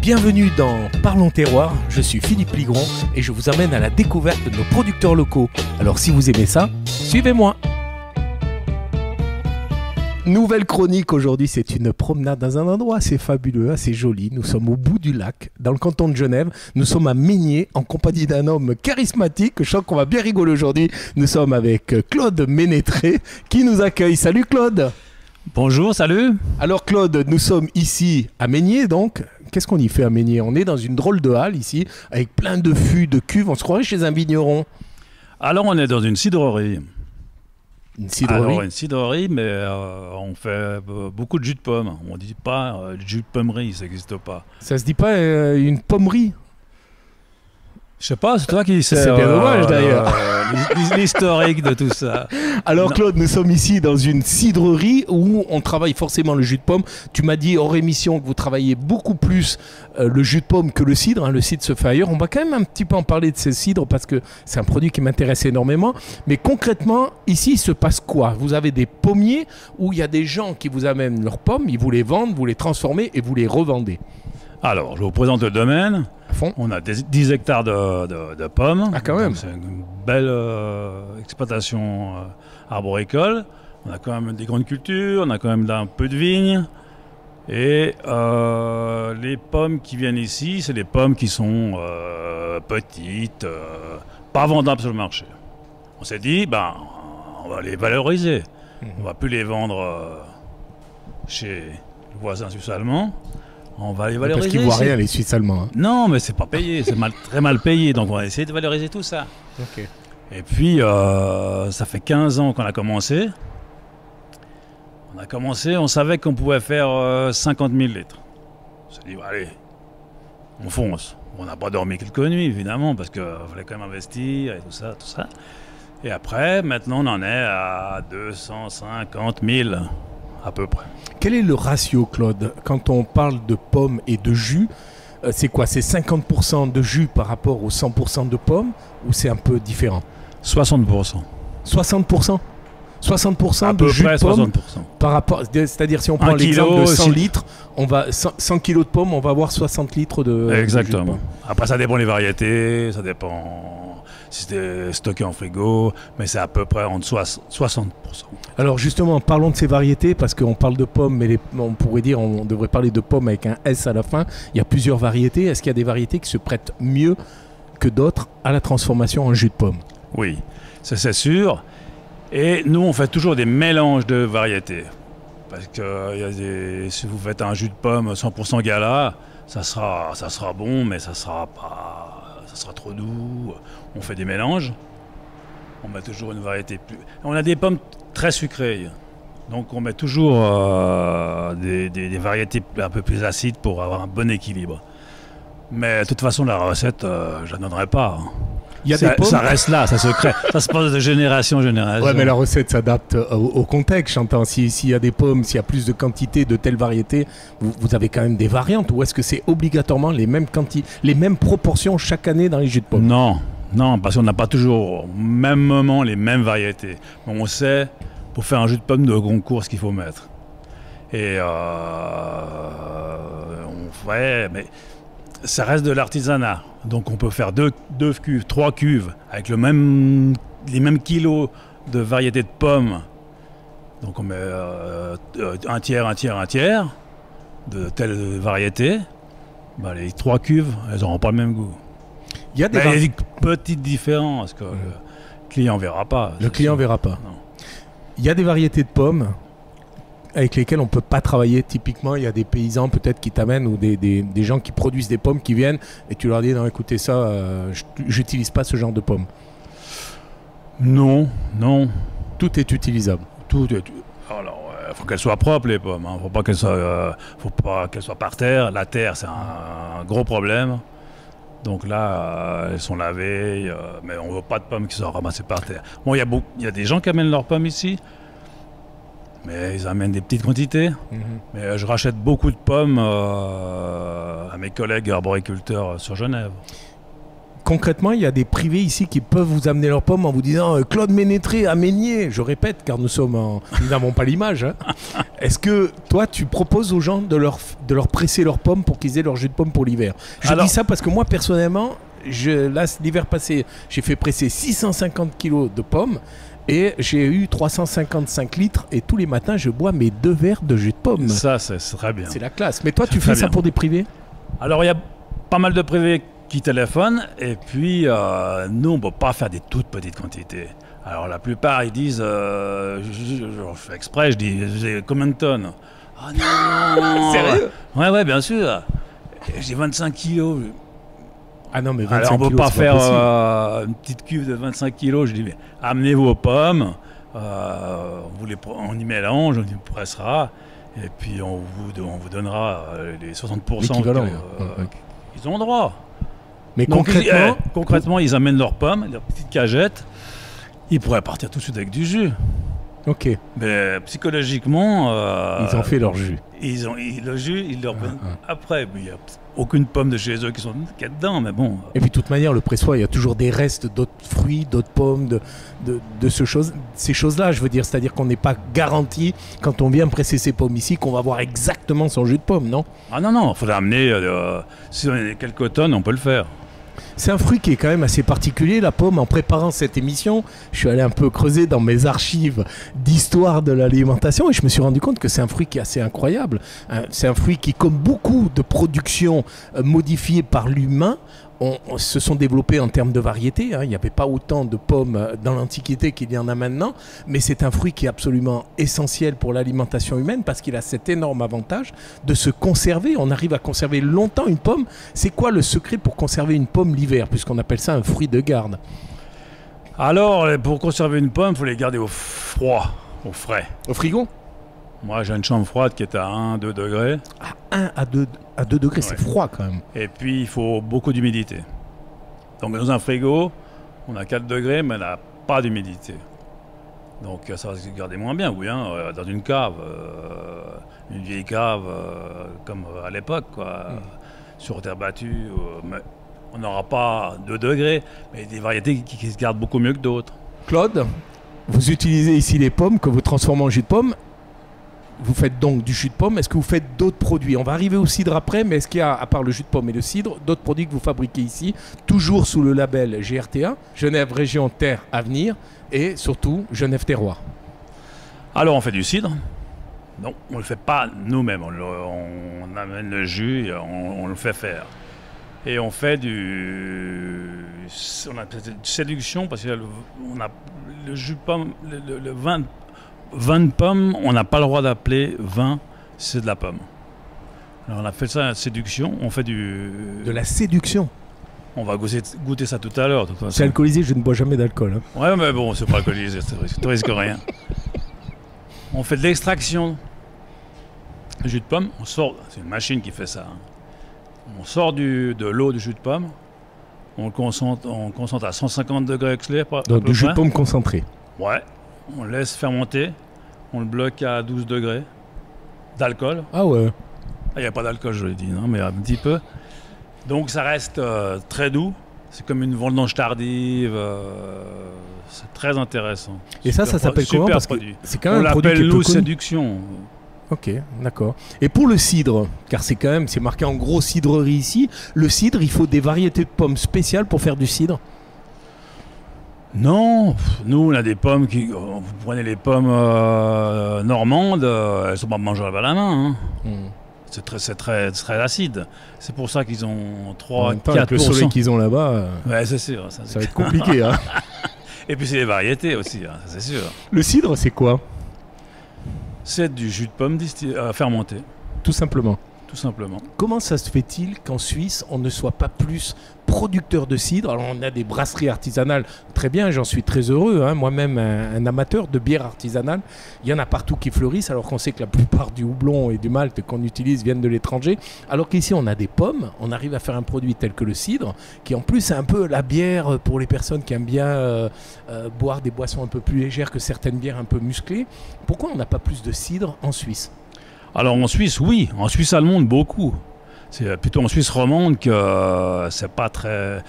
Bienvenue dans Parlons Terroir, je suis Philippe Ligron et je vous amène à la découverte de nos producteurs locaux. Alors si vous aimez ça, suivez-moi. Nouvelle chronique aujourd'hui, c'est une promenade dans un endroit assez fabuleux, assez joli. Nous sommes au bout du lac, dans le canton de Genève. Nous sommes à Meigné, en compagnie d'un homme charismatique. Je sens qu'on va bien rigoler aujourd'hui. Nous sommes avec Claude Ménétré qui nous accueille. Salut Claude Bonjour, salut. Alors Claude, nous sommes ici à Meigné donc. Qu'est-ce qu'on y fait à Meigné On est dans une drôle de halle ici, avec plein de fûts, de cuves. On se croirait chez un vigneron. Alors on est dans une cidrerie. Une cidrerie? Alors une cidrerie, mais euh, on fait euh, beaucoup de jus de pomme. On dit pas euh, jus de pommerie, ça n'existe pas. Ça se dit pas une pommerie? Je sais pas, c'est toi qui sais. C'est bien dommage, d'ailleurs. L'his- L'historique de tout ça. Alors Non. Claude, nous sommes ici dans une cidrerie où on travaille forcément le jus de pomme. Tu m'as dit hors émission que vous travaillez beaucoup plus euh, le jus de pomme que le cidre. hein. Le cidre se fait ailleurs. On va quand même un petit peu en parler de ces cidres parce que c'est un produit qui m'intéresse énormément. Mais concrètement, ici, il se passe quoi? Vous avez des pommiers où il y a des gens qui vous amènent leurs pommes, ils vous les vendent, vous les transformez et vous les revendez. Alors, je vous présente le domaine. À fond On a des- 10 hectares de, de- de pommes. Ah, quand même. C'est une belle euh, exploitation euh, arboricole. On a quand même des grandes cultures, on a quand même un peu de vignes. Et euh, les pommes qui viennent ici, c'est des pommes qui sont petites, pas vendables sur le marché. On s'est dit, ben, on va les valoriser. On va plus les vendre chez le voisin suisse-allemand. On va les valoriser. Parce qu'ils voient rien, les Suisses allemands. hein. Non, mais c'est pas payé, c'est mal, très mal payé, donc on va essayer de valoriser tout ça. Et puis, euh, ça fait 15 ans qu'on a commencé. On a commencé, on savait qu'on pouvait faire euh, 50 000 litres. On s'est dit, bah, allez, on fonce. On n'a pas dormi quelques nuits, évidemment, parce qu'il fallait quand même investir et tout ça, tout ça. Et après, maintenant, on en est à 250 000, à peu près. Quel est le ratio, Claude, quand on parle de pommes et de jus euh, C'est quoi? C'est 50% de jus par rapport aux 100% de pommes ou c'est un peu différent? 60%. 60% 60% À de jus près de pommes 60%. par rapport, c'est-à-dire si on prend l'exemple de 100 si- litres, on va 100, 100 kilos de pommes, on va avoir 60 litres de de jus de Exactement. pomme. Après, ça dépend des variétés, ça dépend si c'est stocké en frigo, mais c'est à peu près soix- 60%. Alors justement, parlons de ces variétés parce qu'on parle de pommes, mais les- on pourrait dire, on devrait parler de pommes avec un S à la fin. Il y a plusieurs variétés. Est-ce qu'il y a des variétés qui se prêtent mieux que d'autres à la transformation en jus de pomme? Oui, ça c'est sûr. Et nous, on fait toujours des mélanges de variétés. Parce que il y a des- si vous faites un jus de pomme 100% gala, ça sera, ça sera bon, mais ça sera pas, ça sera trop doux. On fait des mélanges. On met toujours une variété plus. On a des pommes très sucrées. Donc on met toujours euh, des, variétés un peu plus acides pour avoir un bon équilibre. Mais de toute façon, la recette, euh, je la donnerai pas. Il y a ça, des pommes. ça reste là, ça se crée. ça se passe de génération en génération. Ouais, mais la recette s'adapte au, au contexte, j'entends. Si- S'il y a des pommes, s'il y a plus de quantité de telle variété, vous, vous avez quand même des variantes. Ou est-ce que c'est obligatoirement les mêmes, quanti- les mêmes proportions chaque année dans les jus de pommes Non, non, parce qu'on n'a pas toujours au même moment les mêmes variétés. Mais on sait, pour faire un jus de pomme de concours, ce qu'il faut mettre. Et euh, on fait, mais ça reste de l'artisanat. Donc on peut faire deux, deux cuves, trois cuves avec le même, les mêmes kilos de variétés de pommes. Donc on met euh, un tiers, un tiers, un tiers de telle variété. Bah, les trois cuves, elles n'auront pas le même goût. Il y a des petites différences que le client verra pas. Le client sûr. verra pas. Non. Il y a des variétés de pommes avec lesquelles on ne peut pas travailler. Typiquement, il y a des paysans peut-être qui t'amènent ou des, des- des gens qui produisent des pommes qui viennent et tu leur dis non écoutez ça, euh, j'utilise pas ce genre de pommes. Non, non. Tout est utilisable. Tout est. Alors, il faut qu'elles soient propres les pommes. Il faut pas qu'elles soient, euh, faut pas qu'elles soient par terre. La terre, c'est un, un gros problème. Donc là, euh, elles sont lavées, euh, mais on veut pas de pommes qui soient ramassées par terre. Bon, il y y a des gens qui amènent leurs pommes ici, mais ils amènent des petites quantités. Mais euh, je rachète beaucoup de pommes euh, à mes collègues arboriculteurs sur Genève. concrètement, il y a des privés ici qui peuvent vous amener leurs pommes en vous disant euh, Claude Ménétré à Meignier. Je répète, car nous sommes en... nous n'avons pas l'image. hein. Est-ce que toi, tu proposes aux gens de leur, de leur presser leurs pommes pour qu'ils aient leur jus de pomme pour l'hiver? Je Alors- dis ça parce que moi, personnellement, je, là, l'hiver passé, j'ai fait presser 650 kilos de pommes. Et j'ai eu 355 litres et tous les matins je bois mes deux verres de jus de pomme. Ça, c'est très bien. C'est la classe. Mais toi tu fais ça bien. pour des privés? Alors, il y a pas mal de privés qui téléphonent, et puis euh, nous, on ne peut pas faire des toutes petites quantités. Alors, la plupart, ils disent, euh, je, je- je- je fais exprès, je dis, j'ai combien de tonnes? Ah non Sérieux? Ouais, ouais, bien sûr. J'ai 25 kilos. Ah non mais 25 Alors, on ne peut pas faire euh, une petite cuve de 25 kilos. Je dis, mais amenez vos pommes, euh, on, vous les, on y mélange, on y pressera, et puis on vous, on vous donnera euh, les 60% L'équivalent, que, ouais. euh, Ouais, ouais. qu'ils ont droit. Mais Donc, concrètement, ils, eh, concrètement, ils amènent leurs pommes, leurs petites cagettes. Ils pourraient partir tout de suite avec du jus. ok, Mais psychologiquement, euh, ils ont fait leur jus. ils ont ils- le jus, ils leur donnent ah. après. Mais Il n'y a aucune pomme de chez eux qui sont qui est dedans, mais bon. Et puis de toute manière, le pressoir, il y a toujours des restes d'autres fruits, d'autres pommes, de, de, de ce chose, ces choses-là, je veux dire. C'est-à-dire qu'on n'est pas garanti, quand on vient presser ses pommes ici, qu'on va voir exactement son jus de pomme, non? Ah non, non, il faudrait amener. euh, si on a quelques tonnes, on peut le faire. C'est un fruit qui est quand même assez particulier, la pomme. En préparant cette émission, je suis allé un peu creuser dans mes archives d'histoire de l'alimentation et je me suis rendu compte que c'est un fruit qui est assez incroyable. Hein, C'est un fruit qui, comme beaucoup de productions euh, modifiées par l'humain, se sont développées en termes de variété. hein. Il n'y avait pas autant de pommes euh, dans l'Antiquité qu'il y en a maintenant, mais c'est un fruit qui est absolument essentiel pour l'alimentation humaine parce qu'il a cet énorme avantage de se conserver. On arrive à conserver longtemps une pomme. C'est quoi le secret pour conserver une pomme l'hiver, puisqu'on appelle ça un fruit de garde? Alors, pour conserver une pomme, il faut les garder au froid, au frais. Au frigo? Moi, j'ai une chambre froide qui est à 1-2 degrés. 1 à 2, à 2 degrés, c'est froid quand même. Et puis, il faut beaucoup d'humidité. Donc, dans un frigo, on a 4 degrés, mais on n'a pas d'humidité. Donc, euh, ça va se garder moins bien, oui, hein, euh, dans une cave, euh, une vieille cave, euh, comme à l'époque, quoi, Mm. sur terre battue. euh, mais on n'aura pas 2 degrés, mais des variétés qui, qui se gardent beaucoup mieux que d'autres. Claude, vous utilisez ici les pommes que vous transformez en jus de pomme. Vous faites donc du jus de pomme. Est-ce que vous faites d'autres produits? On va arriver au cidre après, mais est-ce qu'il y a, à part le jus de pomme et le cidre, d'autres produits que vous fabriquez ici, toujours sous le label GRTA, Genève Région Terre Avenir, et surtout Genève Terroir? Alors on fait du cidre? Non, on ne le fait pas nous-mêmes. On, amène le jus et on, le fait faire. Et on fait du. On de séduction parce que le, on a le jus de pomme, le, le- le vin, vin de pomme, on n'a pas le droit d'appeler vin, c'est de la pomme. Alors on a fait ça la séduction. On fait du. De la séduction. On va goûter, goûter ça tout à l'heure. de. C'est alcoolisé, je ne bois jamais d'alcool. hein. Ouais, mais bon, c'est pas alcoolisé, tu risques, rien. On fait de l'extraction. Le jus de pomme, on sort, c'est une machine qui fait ça. hein. On sort du, de l'eau du jus de pomme, on le concentre, on concentre à 150 degrés à Donc du jus de pomme concentré. Ouais, on le laisse fermenter, on le bloque à 12 degrés d'alcool. Ah ouais. Il n'y a pas d'alcool, je l'ai dit, non, mais un petit peu. Donc ça reste euh, très doux. C'est comme une vendange tardive. euh, c'est très intéressant. Et ça, Super ça s'appelle comment? Parce que produit. c'est quand On même un produit qui est peu séduction. Ok, d'accord. Et pour le cidre, car c'est quand même, c'est marqué en gros cidrerie ici, le cidre, il faut des variétés de pommes spéciales pour faire du cidre. Non, nous on a des pommes qui. euh, Vous prenez les pommes euh, normandes, euh, elles sont pas mangeables à la main. hein. C'est très, c'est très, très acide. C'est pour ça qu'ils ont En 3, même temps, avec 4 le soleil qu'ils ont là-bas, euh, Ouais, c'est sûr. ça, va être compliqué. hein. Et puis c'est les variétés aussi, hein, c'est sûr. Le cidre, c'est quoi? C'est du jus de pomme euh, fermenté, Tout simplement. Comment ça se fait-il qu'en Suisse, on ne soit pas plus producteur de cidre? Alors, on a des brasseries artisanales, très bien, j'en suis très heureux. hein. Moi-même, un, un amateur de bière artisanale, il y en a partout qui fleurissent, alors qu'on sait que la plupart du houblon et du malt qu'on utilise viennent de l'étranger. Alors qu'ici, on a des pommes, on arrive à faire un produit tel que le cidre, qui en plus est un peu la bière pour les personnes qui aiment bien euh, euh, boire des boissons un peu plus légères que certaines bières un peu musclées. Pourquoi on n'a pas plus de cidre en Suisse? Alors en Suisse, oui. En Suisse allemande, beaucoup. C'est plutôt en Suisse romande que euh, c'est pas très.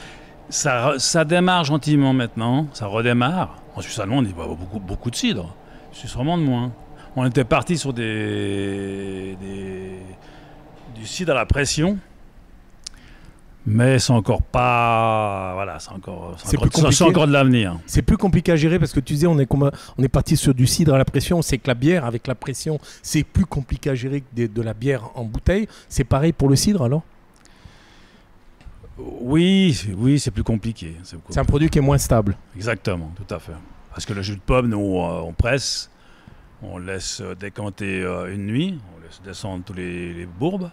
Ça, démarre gentiment maintenant, ça redémarre. En Suisse allemande, il y a beaucoup, de cidre. Suisse romande, moins. On était parti sur des, du cidre à la pression. Mais c'est encore pas. Voilà, c'est encore, C'est encore, plus compliqué. c'est encore de l'avenir. C'est plus compliqué à gérer parce que tu disais, on est, on est parti sur du cidre à la pression. C'est que la bière, avec la pression, c'est plus compliqué à gérer que de la bière en bouteille. C'est pareil pour le cidre alors? Oui, oui, c'est plus compliqué. C'est un produit qui est moins stable. Exactement, tout à fait. Parce que le jus de pomme, nous, euh, on presse, on laisse euh, décanter euh, une nuit, on laisse descendre tous les, les bourbes,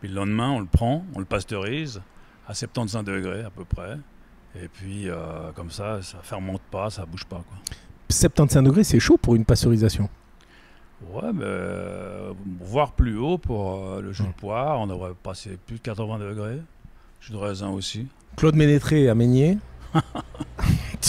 puis le lendemain, on le prend, on le pasteurise à 75 degrés à peu près. Et puis, euh, comme ça, ça fermente pas, ça bouge pas. Quoi. 75 degrés, c'est chaud pour une pasteurisation. Ouais, mais euh, voire plus haut pour euh, le jus de poire, on devrait passer plus de 80 degrés. Jus de raisin aussi. Claude Ménétré à Meignier.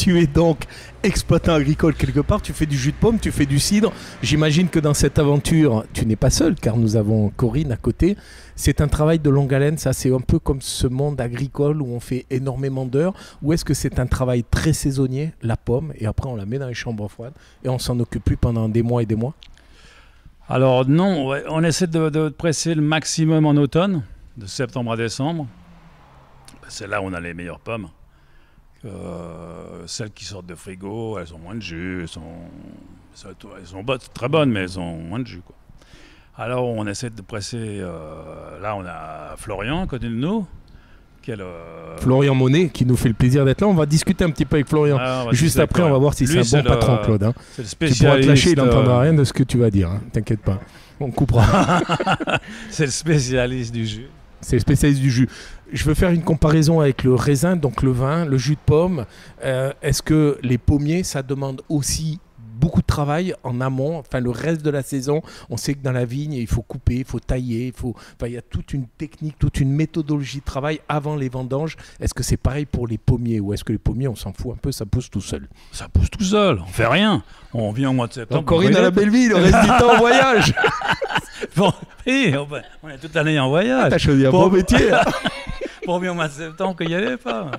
tu es donc exploitant agricole quelque part, tu fais du jus de pomme, tu fais du cidre. J'imagine que dans cette aventure, tu n'es pas seul car nous avons Corinne à côté. C'est un travail de longue haleine, ça c'est un peu comme ce monde agricole où on fait énormément d'heures. Ou est-ce que c'est un travail très saisonnier, la pomme, et après on la met dans les chambres froides et on s'en occupe plus pendant des mois et des mois? Alors non, on essaie de, de presser le maximum en automne, de septembre à décembre. C'est là où on a les meilleures pommes. Euh, celles qui sortent de frigo, elles ont moins de jus, elles sont, elles sont bonnes, très bonnes, mais elles ont moins de jus. Quoi. Alors on essaie de presser. euh, là, on a Florian à côté de nous. Quel, euh, Florian Monet qui nous fait le plaisir d'être là. On va discuter un petit peu avec Florian. ah, Juste après, on va voir si c'est un bon le- patron, Claude. hein. Le Tu pourras te lâcher, il n'entendra euh, rien de ce que tu vas dire. hein. T'inquiète pas. On coupera. c'est le spécialiste du jus. C'est le spécialiste du jus. Je veux faire une comparaison avec le raisin, donc le vin, le jus de pomme. Euh, Est-ce que les pommiers, ça demande aussi beaucoup de travail en amont, enfin le reste de la saison, on sait que dans la vigne, il faut couper, il faut tailler, il faut, enfin, il y a toute une technique, toute une méthodologie de travail avant les vendanges. Est-ce que c'est pareil pour les pommiers? Ou est-ce que les pommiers, on s'en fout un peu, ça pousse tout seul? Ça pousse tout seul, on fait rien. On vient au mois de septembre. Donc Corinne à la belle ville, on reste du temps en voyage. Bon, oui, on, est toute l'année en voyage. T'as choisi un Bon. bon métier. hein. Pour bien au mois de septembre qu'il n'y allait pas.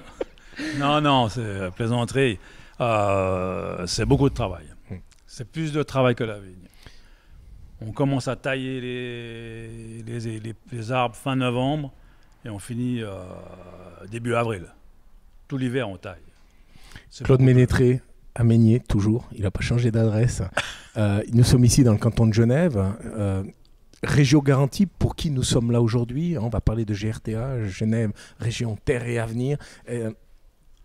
Non, non, c'est euh, plaisanterie. Euh, c'est beaucoup de travail. Hmm. C'est plus de travail que la vigne. On commence à tailler les, les, les- les arbres fin novembre et on finit euh, début avril. Tout l'hiver, on taille. Claude Ménétré, à Meignier, toujours. Il n'a pas changé d'adresse. Euh, nous sommes ici dans le canton de Genève. Euh, Régio Garantie, pour qui nous sommes là aujourd'hui. On va parler de GRTA, Genève, Région Terre et Avenir. Euh,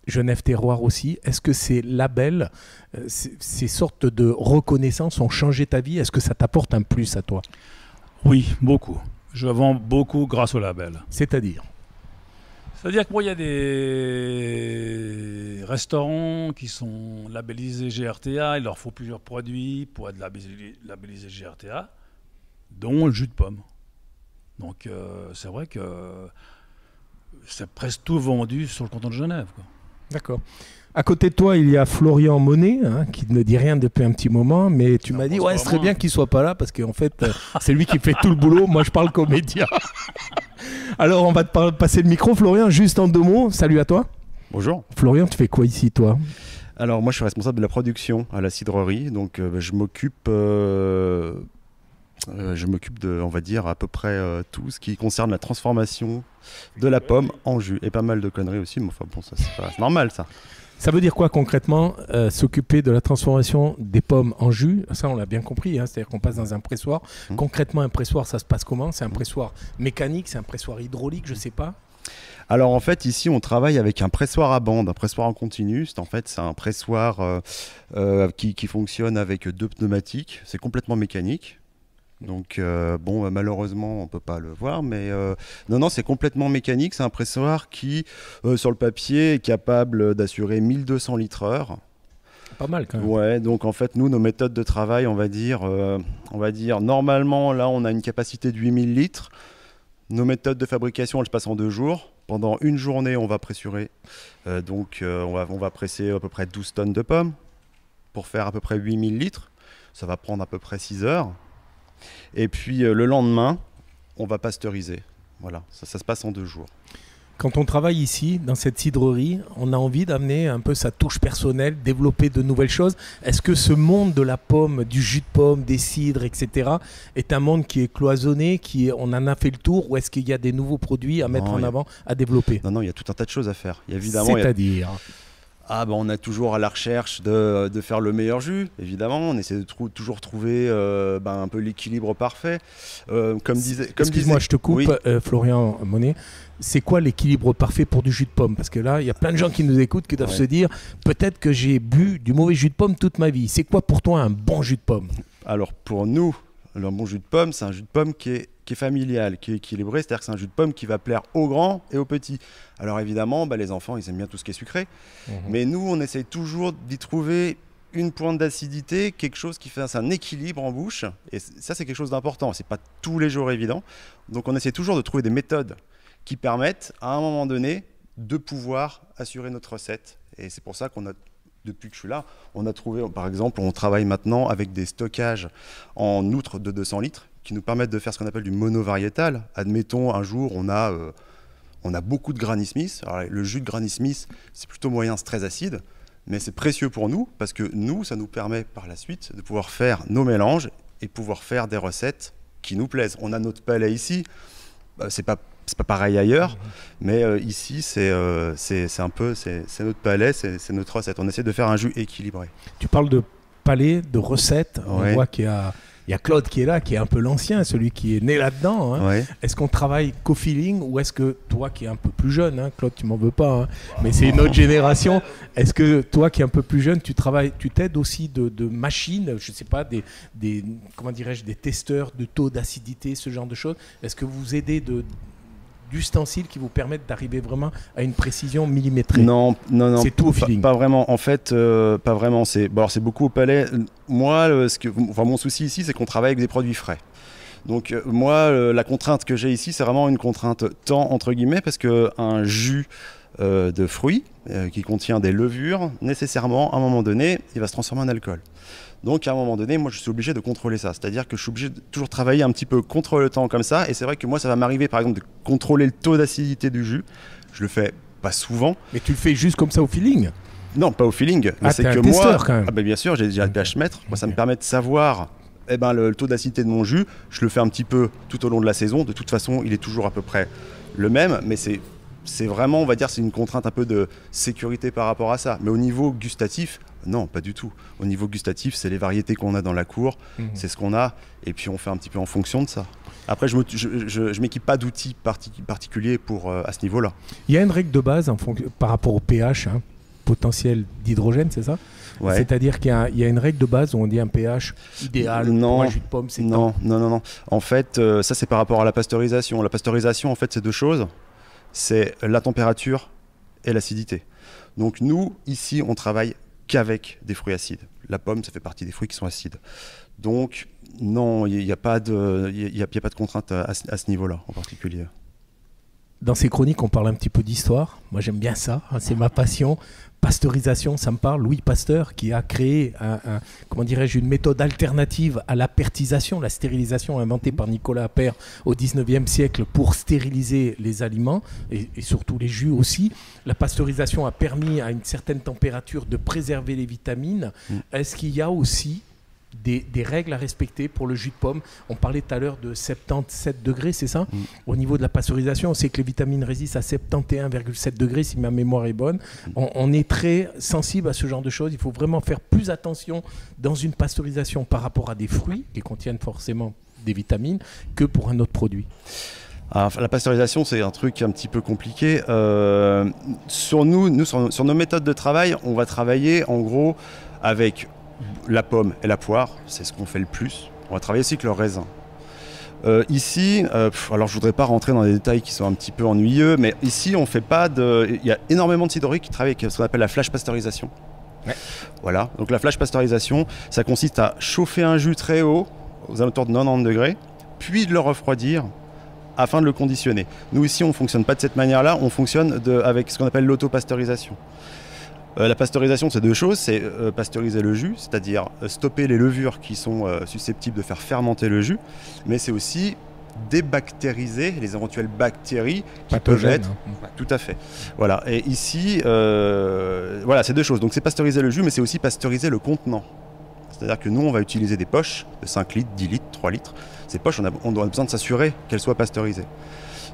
Genève Terroir aussi. Est-ce que ces labels, euh, ces, ces sortes de reconnaissances ont changé ta vie? Est-ce que ça t'apporte un plus à toi? Oui, beaucoup. Je vends beaucoup grâce au label. C'est-à-dire? C'est-à-dire que moi, il y a des restaurants qui sont labellisés GRTA, il leur faut plusieurs produits pour être labellisés labellisés GRTA, dont le jus de pomme. Donc euh, c'est vrai que c'est presque tout vendu sur le canton de Genève. quoi. D'accord. À côté de toi, il y a Florian Monet, hein, qui ne dit rien depuis un petit moment, mais tu Non, m'as dit, ouais, ce serait bien qu'il soit pas là, parce qu'en fait, euh, c'est lui qui fait tout le boulot. Moi, je parle médias. Alors, on va te par- passer le micro, Florian, juste en deux mots. Salut à toi. Bonjour. Florian, tu fais quoi ici, toi? Alors moi je suis responsable de la production à la cidrerie, donc euh, je m'occupe, euh, euh, je m'occupe de, on va dire à peu près euh, tout ce qui concerne la transformation de la pomme en jus et pas mal de conneries aussi, mais enfin bon ça c'est pas- normal ça. Ça veut dire quoi concrètement euh, S'occuper de la transformation des pommes en jus? Ça, on l'a bien compris. hein, C'est-à-dire qu'on passe dans un pressoir. Mhm. Concrètement, un pressoir, ça se passe comment? C'est un pressoir mécanique C'est un pressoir hydraulique Je sais pas? Alors en fait ici on travaille avec un pressoir à bande, un pressoir en continu. C'est en fait c'est un pressoir euh, euh, qui, qui fonctionne avec deux pneumatiques. C'est complètement mécanique. Donc euh, bon euh, malheureusement on peut pas le voir, mais euh, non non c'est complètement mécanique. C'est un pressoir qui euh, sur le papier est capable d'assurer 1200 litres heure. Pas mal quand même. Ouais, donc en fait, nous, nos méthodes de travail, on va dire, on va dire, normalement, là, on a une capacité de 8000 litres. Nos méthodes de fabrication, elles se passent en deux jours. Pendant une journée, on va pressurer. Donc, on, va, on va presser à peu près 12 tonnes de pommes pour faire à peu près 8000 litres. Ça va prendre à peu près 6 heures. Et puis, euh, le lendemain, on va pasteuriser. Voilà, ça, ça se passe en deux jours. Quand on travaille ici, dans cette cidrerie, on a envie d'amener un peu sa touche personnelle, développer de nouvelles choses. Est-ce que ce monde de la pomme, du jus de pomme, des cidres, etc., est un monde qui est cloisonné, qui est- on en a fait le tour, ou est-ce qu'il y a des nouveaux produits à mettre Non, en a- avant, à développer? Non, non, il y a tout un tas de choses à faire. Il y a évidemment, a- C'est-à-dire? Ah ben on est toujours à la recherche de, de faire le meilleur jus, évidemment. On essaie de trou- toujours trouver euh, ben, un peu l'équilibre parfait. Euh, comme disait, comme Excuse-moi, disait- je te coupe, Oui. euh, Florian Monet. C'est quoi l'équilibre parfait pour du jus de pomme? Parce que là, il y a plein de gens qui nous écoutent qui doivent Ouais. se dire peut-être que j'ai bu du mauvais jus de pomme toute ma vie. C'est quoi pour toi un bon jus de pomme? Alors pour nous, le bon jus de pomme, c'est un jus de pomme qui est, qui est familial, qui est équilibré, c'est-à-dire que c'est un jus de pomme qui va plaire aux grands et aux petits. Alors évidemment, bah, les enfants, ils aiment bien tout ce qui est sucré, mais nous, on essaye toujours d'y trouver une pointe d'acidité, quelque chose qui fait un équilibre en bouche, et ça c'est quelque chose d'important. C'est pas tous les jours évident, donc on essaie toujours de trouver des méthodes qui permettent à un moment donné de pouvoir assurer notre recette. Et c'est pour ça qu'on a depuis que je suis là, on a trouvé, par exemple, on travaille maintenant avec des stockages en outre de 200 litres qui nous permettent de faire ce qu'on appelle du monovariétal. Admettons, un jour, on a, euh, on a beaucoup de Granny Smith. Alors, le jus de Granny Smith, c'est plutôt moyen, c'est très acide, mais c'est précieux pour nous parce que nous, ça nous permet par la suite de pouvoir faire nos mélanges et pouvoir faire des recettes qui nous plaisent. On a notre palais ici, Bah, c'est pas c'est pas pareil ailleurs, mais euh, ici c'est euh, c'est un peu c'est notre palais, c'est notre recette. On essaie de faire un jus équilibré. Tu parles de palais, de recettes. On Ouais. voit qu'il y a, il y a Claude qui est là, qui est un peu l'ancien, celui qui est né là-dedans. hein. Ouais. Est-ce qu'on travaille co-feeling ou est-ce que toi qui es un peu plus jeune, hein, Claude, tu m'en veux pas, hein, mais c'est une autre génération, est-ce que toi qui es un peu plus jeune, tu travailles, tu t'aides aussi de, de machines, je sais pas, des, des comment dirais-je, des testeurs de taux d'acidité, ce genre de choses? Est-ce que vous aidez de d'ustensiles qui vous permettent d'arriver vraiment à une précision millimétrée Non, non, non. C'est tout au feeling. pas vraiment. En fait, euh, pas vraiment. C'est bon, c'est beaucoup au palais. Moi, le- ce que, enfin, mon souci ici, c'est qu'on travaille avec des produits frais. Donc euh, moi, euh, la contrainte que j'ai ici, c'est vraiment une contrainte temps entre guillemets, parce que un jus euh, de fruits qui contient des levures, nécessairement, à un moment donné, il va se transformer en alcool. Donc à un moment donné, moi je suis obligé de contrôler ça. C'est-à-dire que je suis obligé de toujours travailler un petit peu contre le temps comme ça. Et c'est vrai que moi ça va m'arriver par exemple de contrôler le taux d'acidité du jus. Je le fais pas souvent. Mais tu le fais juste comme ça au feeling? Non, pas au feeling. Ah, c'est un que moi, quand même. Ah bah, bien sûr, j'ai déjà le pH mètre. Moi, ça me permet de savoir eh ben, le, le taux d'acidité de mon jus. Je le fais un petit peu tout au long de la saison. De toute façon, il est toujours à peu près le même, mais c'est c'est vraiment, on va dire, c'est une contrainte un peu de sécurité par rapport à ça. Mais au niveau gustatif, non, pas du tout. Au niveau gustatif, c'est les variétés qu'on a dans la cour, Mhm. c'est ce qu'on a, et puis on fait un petit peu en fonction de ça. Après, je ne m'équipe pas d'outils parti- particuliers pour, euh, à ce niveau-là. Il y a une règle de base en par rapport au pH, hein, potentiel d'hydrogène, c'est ça? Ouais. C'est-à-dire qu'il y, a- il y a une règle de base où on dit un pH idéal pour Non. un jus de pomme, c'est. Non, non, non, non. En fait, euh, ça c'est par rapport à la pasteurisation. La pasteurisation, en fait, c'est deux choses. C'est la température et l'acidité. Donc nous, ici, on travaille qu'avec des fruits acides. La pomme, ça fait partie des fruits qui sont acides. Donc non, il n'y a, pas de- contrainte à ce niveau-là en particulier. Dans ces chroniques, on parle un petit peu d'histoire. Moi, j'aime bien ça. hein, c'est ma passion. Pasteurisation, ça me parle. Louis Pasteur, qui a créé, un, un- comment dirais-je, une méthode alternative à l'apertisation, la stérilisation inventée par Nicolas Appert au 19e siècle pour stériliser les aliments et, et surtout les jus aussi. La pasteurisation a permis à une certaine température de préserver les vitamines. Mm. Est-ce qu'il y a aussi des, des règles à respecter pour le jus de pomme On parlait tout à l'heure de 77 degrés, c'est ça Mm. Au niveau de la pasteurisation, on sait que les vitamines résistent à 71,7 degrés, si ma mémoire est bonne. On, on est très sensible à ce genre de choses. Il faut vraiment faire plus attention dans une pasteurisation par rapport à des fruits qui contiennent forcément des vitamines que pour un autre produit. Alors, la pasteurisation, c'est un truc un petit peu compliqué. Euh, sur nous, nous sur, sur nos méthodes de travail, on va travailler en gros avec la pomme et la poire. C'est ce qu'on fait le plus. On va travailler aussi avec le raisin. Euh, ici, euh, pff, alors je voudrais pas rentrer dans des détails qui sont un petit peu ennuyeux, mais ici on fait pas de. Il y a énormément de cidreries qui travaillent avec ce qu'on appelle la flash pasteurisation. Ouais. Voilà. Donc la flash pasteurisation, ça consiste à chauffer un jus très haut, aux alentours de 90 degrés, puis de le refroidir afin de le conditionner. Nous ici, on fonctionne pas de cette manière-là, on fonctionne de- avec ce qu'on appelle l'autopasteurisation. Euh, la pasteurisation, c'est deux choses. C'est euh, pasteuriser le jus, c'est-à-dire euh, stopper les levures qui sont euh, susceptibles de faire fermenter le jus, mais c'est aussi débactériser les éventuelles bactéries qui Pathogène, peuvent être hein. Tout à fait. Voilà. Et ici, voilà, c'est deux choses. Donc, c'est pasteuriser le jus, mais c'est aussi pasteuriser le contenant. C'est-à-dire que nous, on va utiliser des poches de 5 litres, 10 litres, 3 litres. Ces poches, on a, on a besoin de s'assurer qu'elles soient pasteurisées.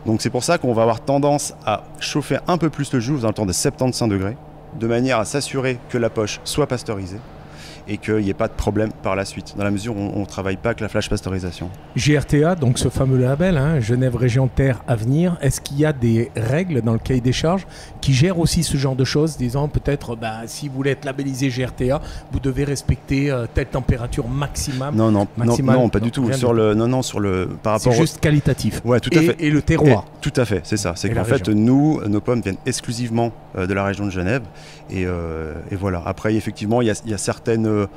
Donc, c'est pour ça qu'on va avoir tendance à chauffer un peu plus le jus aux alentours de 75 degrés, de manière à s'assurer que la poche soit pasteurisée et qu'il n'y ait pas de problème par la suite, dans la mesure où on ne travaille pas avec la flash pasteurisation. GRTA, donc ce fameux label, hein, Genève Région Terre Avenir, est-ce qu'il y a des règles dans le cahier des charges qui gèrent aussi ce genre de choses, disant peut-être bah, si vous voulez être labellisé GRTA, vous devez respecter euh, telle température maximum Non, non, non, non, pas Non, du tout. Sur le, non, non, sur le, par C'est rapport. au- juste qualitatif. Ouais, tout à et, fait. et le terroir. Et- tout à fait, c'est ça. C'est qu'en fait, nous, nos pommes viennent exclusivement euh, de la région de Genève. Et, euh, et voilà. Après, effectivement, il y y a certaines, euh,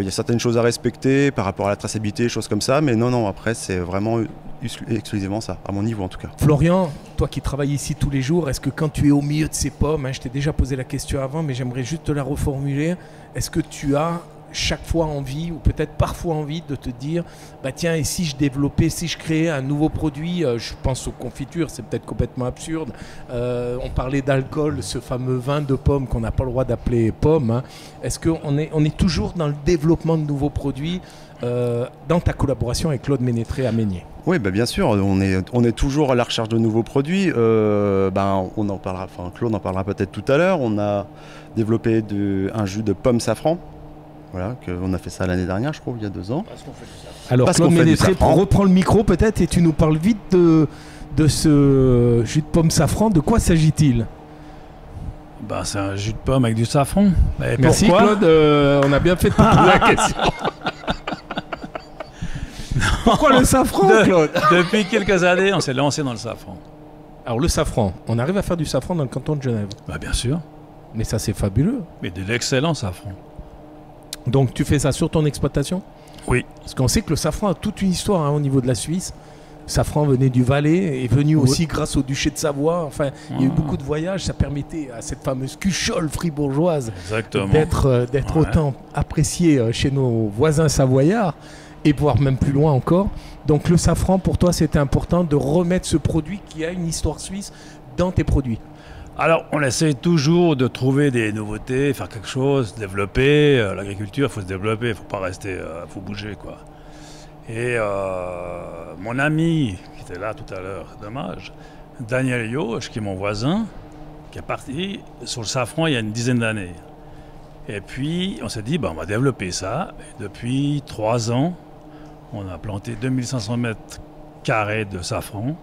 il y a certaines choses à respecter par rapport à la traçabilité, choses comme ça. Mais non, non, après, c'est vraiment exclu- exclusivement ça, à mon niveau en tout cas. Florian, toi qui travailles ici tous les jours, est-ce que quand tu es au milieu de ces pommes, hein, je t'ai déjà posé la question avant, mais j'aimerais juste te la reformuler, est-ce que tu as chaque fois envie, ou peut-être parfois envie, de te dire, bah tiens, et si je développais, si je créais un nouveau produit, euh, je pense aux confitures, c'est peut-être complètement absurde, Euh, on parlait d'alcool, ce fameux vin de pomme qu'on n'a pas le droit d'appeler pomme, hein. est-ce qu'on est, on est toujours dans le développement de nouveaux produits euh, dans ta collaboration avec Claude Ménétré à Meignier Oui, bah bien sûr, on est, on est toujours à la recherche de nouveaux produits. Ben, on en parlera, enfin Claude en parlera peut-être tout à l'heure. On a développé un jus de pomme safran. Voilà, que, on a fait ça l'année dernière, je crois, il y a deux ans. Alors Parce Claude qu'on fait du Ménétré, safran. reprends le micro peut-être et tu nous parles vite de, de ce jus de pomme safran. De quoi s'agit-il? Ben, c'est un jus de pomme avec du safran. Et Merci pourquoi? Claude, euh, on a bien fait de te poser la question. Pourquoi le safran De- Claude? Depuis quelques années, on s'est lancé dans le safran. Alors le safran, on arrive à faire du safran dans le canton de Genève. Bah, bien sûr, Mais ça c'est fabuleux. mais de l'excellent safran. Donc tu fais ça sur ton exploitation? Oui. Parce qu'on sait que le safran a toute une histoire hein, au niveau de la Suisse. Le safran venait du Valais, est venu Oui. aussi grâce au duché de Savoie. Enfin, il y a eu Ah. beaucoup de voyages, ça permettait à cette fameuse cuchole fribourgeoise d'être euh, d'être Ouais. autant appréciée euh, chez nos voisins savoyards et voire même plus loin encore. Donc le safran, pour toi, c'était important de remettre ce produit qui a une histoire suisse dans tes produits. Alors, on essaie toujours de trouver des nouveautés, faire quelque chose, développer. Euh, L'agriculture, il faut se développer, il faut pas rester, il faut bouger, quoi. Et euh, mon ami, qui était là tout à l'heure, dommage, Daniel Yoche, qui est mon voisin, qui est parti sur le safran il y a une dizaine d'années. Et puis, on s'est dit, bah, on va développer ça. Et depuis trois ans, on a planté 2500 mètres carrés de safran.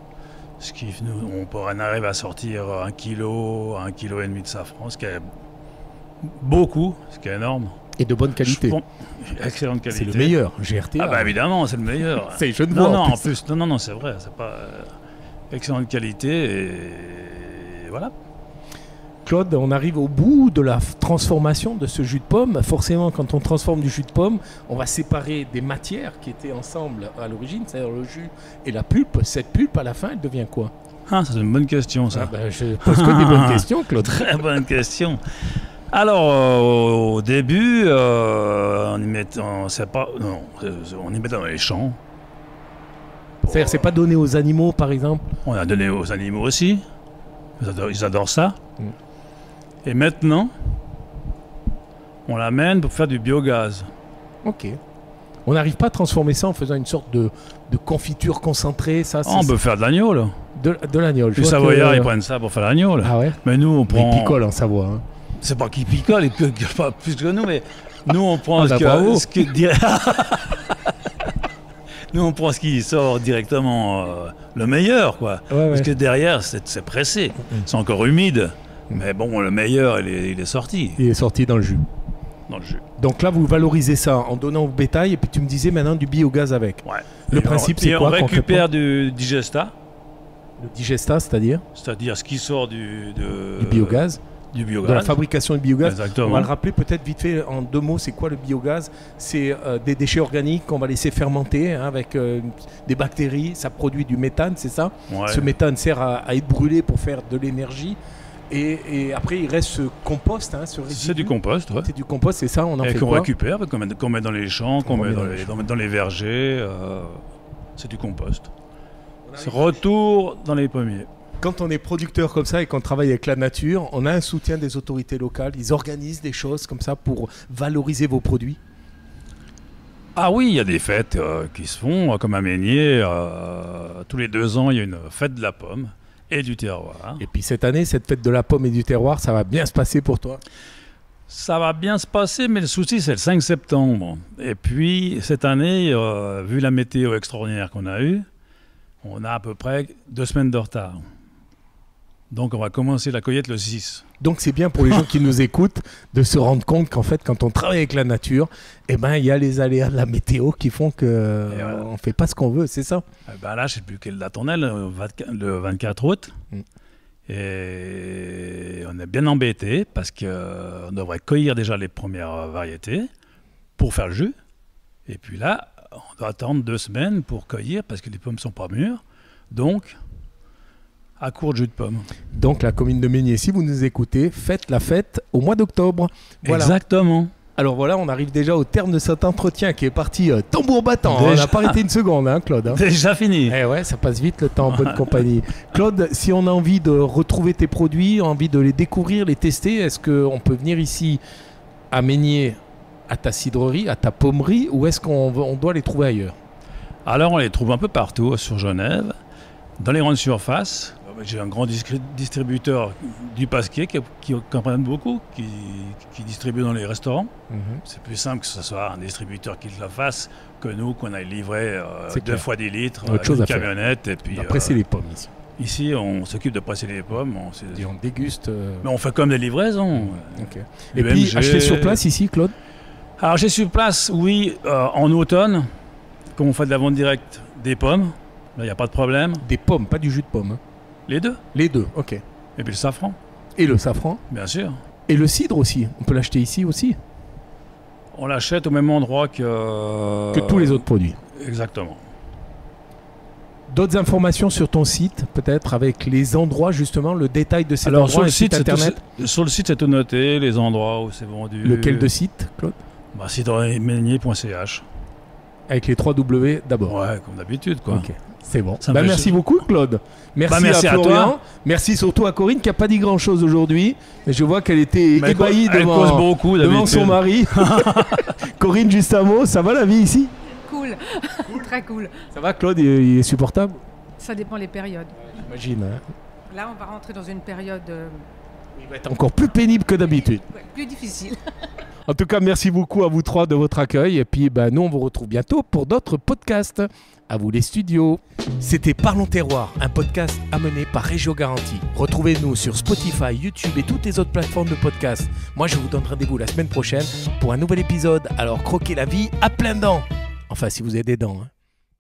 Ce qui nous, on, arrive à sortir un kilo, un kilo et demi de safran, ce qui est beaucoup, ce qui est énorme. Et de bonne qualité. Pense- Excellente qualité. C'est le meilleur, GRT. Ah bah évidemment, c'est le meilleur. C'est je ne non, vois. non, en plus, non, non, non, c'est vrai, c'est pas euh, excellente qualité et voilà. Claude, on arrive au bout de la transformation de ce jus de pomme. Forcément, quand on transforme du jus de pomme, on va séparer des matières qui étaient ensemble à l'origine, c'est-à-dire le jus et la pulpe. Cette pulpe, à la fin, elle devient quoi? Ah, c'est une bonne question ça. Ah ben, Je pose que des bonnes questions, Claude. Très bonne question. Alors, euh, au début, euh, on y met, on sait pas, non, euh, on y met dans les champs. C'est-à-dire, c'est pas donné aux animaux, par exemple? On a donné aux animaux aussi. Ils adorent, ils adorent ça. Mm. Et maintenant, on l'amène pour faire du biogaz. Ok. On n'arrive pas à transformer ça en faisant une sorte de, de confiture concentrée, ça, Ah, on peut faire de l'agneau, là. de, de l'agneau. Je Les Savoyards, que- ils prennent ça pour faire l'agneau, là. Ah ouais? Mais nous, on prend. Ils picolent en Savoie. hein. C'est pas qu'ils picolent, ils picolent pas plus que nous, mais nous, on prend Ah ce, bah, que- bravo. ce qui dire- Nous, on prend ce qui sort directement euh, le meilleur, quoi. Ouais, ouais. Parce que derrière, c'est c'est pressé. C'est encore humide. Mais bon, le meilleur, il est, il est sorti Il est sorti dans le jus. dans le jus. Donc là, vous valorisez ça en donnant au bétail, et puis tu me disais maintenant du biogaz avec. Ouais. Le Et principe, on- c'est quoi On récupère du digesta, Le digesta, c'est-à-dire c'est-à-dire ce qui sort du, de- du biogaz, Du de la biogaz. fabrication du biogaz. On Exactement. va le rappeler peut-être vite fait en deux mots, c'est quoi le biogaz? C'est euh, des déchets organiques qu'on va laisser fermenter hein, avec euh, des bactéries, ça produit du méthane, c'est ça? Ouais. Ce méthane sert à, à être brûlé pour faire de l'énergie. Et, et après, il reste ce compost, hein, ce résidu. C'est du compost, ouais. C'est du compost, c'est ça On en Et fait qu'on récupère, qu'on met, dans les champs, qu'on met met dans dans les, vergers. euh, c'est du compost. Retour dans les pommiers. Quand on est producteur comme ça et qu'on travaille avec la nature, on a un soutien des autorités locales. Ils organisent des choses comme ça pour valoriser vos produits. Ah oui, il y a des fêtes euh, qui se font, euh, comme à Meignier. euh, tous les deux ans, il y a une fête de la pomme et du terroir. Et puis cette année, cette fête de la pomme et du terroir, ça va bien se passer pour toi. Ça va bien se passer, mais le souci, c'est le 5 septembre. Et puis, cette année, euh, vu la météo extraordinaire qu'on a eue, on a à peu près deux semaines de retard. Donc, on va commencer la cueillette le 6. Donc c'est bien pour les gens qui nous écoutent de se rendre compte qu'en fait, quand on travaille avec la nature, eh ben, il y a les aléas de la météo qui font que voilà. on fait pas ce qu'on veut, c'est ça Eh ben là, je ne sais plus quelle date on est, le 24 le 24 août. Mm. Et on est bien embêté parce qu'on devrait cueillir déjà les premières euh, variétés pour faire le jus. Et puis là, on doit attendre deux semaines pour cueillir parce que les pommes ne sont pas mûres. Donc, à court de jus de pomme. Donc la commune de Meignier, si vous nous écoutez, faites la fête au mois d'octobre. Voilà. Exactement. Alors voilà, on arrive déjà au terme de cet entretien qui est parti euh, tambour battant. hein. On n'a Déjà. pas arrêté une seconde, hein, Claude. hein. Déjà fini. Eh ouais, ça passe vite le temps en bonne compagnie. Claude, si on a envie de retrouver tes produits, envie de les découvrir, les tester, est-ce qu'on peut venir ici à Meignier, à ta cidrerie, à ta pommerie, ou est-ce qu'on doit les trouver ailleurs? Alors, on les trouve un peu partout sur Genève, dans les grandes surfaces. J'ai un grand distributeur du Pasquier qui, qui beaucoup, qui, qui distribue dans les restaurants. C'est plus simple que ce soit un distributeur qui le fasse que nous, qu'on aille livrer euh, deux clair. fois des litres, autre euh, chose une à faire. camionnette. Et puis, On va euh, presser les pommes ici. Ici, on s'occupe de presser les pommes. On, Et on déguste. euh, Mais on fait comme des livraisons. ok. Et puis, acheter sur place ici, Claude? Alors, j'ai sur place, oui, euh, en automne, quand on fait de la vente directe des pommes, là, il n'y a pas de problème. Des pommes, pas du jus de pomme. hein. Les deux. Les deux, ok. Et puis le safran, Et le safran bien sûr. Et le cidre aussi. On peut l'acheter ici aussi On l'achète au même endroit que... que tous les autres produits. Exactement. D'autres informations sur ton site, peut-être avec les endroits justement, le détail de ces Alors endroits, sur le, site, internet. tout, sur le site, c'est tout noté, les endroits où c'est vendu. Lequel de site, Claude? Bah. Avec les 3 W d'abord. Ouais, comme d'habitude, quoi. C'est bon. Bah, merci beaucoup, Claude. Merci, Bah, merci à à toi. Florian. Merci surtout à Corinne qui n'a pas dit grand-chose aujourd'hui. Mais je vois qu'elle était Mais ébahie elle cause devant, beaucoup, devant son mari. Corinne, juste un mot. Ça va la vie ici? Cool, très cool. Ça va, Claude Il est, il est supportable? Ça dépend les périodes. J'imagine. hein. Là, on va rentrer dans une période euh, Il va être encore plus pénible que d'habitude. ouais, plus difficile. En tout cas, merci beaucoup à vous trois de votre accueil. Et puis, bah, nous, on vous retrouve bientôt pour d'autres podcasts. À vous les studios. C'était Parlons Terroir, un podcast amené par Régio Garantie. Retrouvez-nous sur Spotify, YouTube et toutes les autres plateformes de podcast. Moi, je vous donne rendez-vous la semaine prochaine pour un nouvel épisode. Alors, croquez la vie à plein dents. Enfin, si vous avez des dents. hein.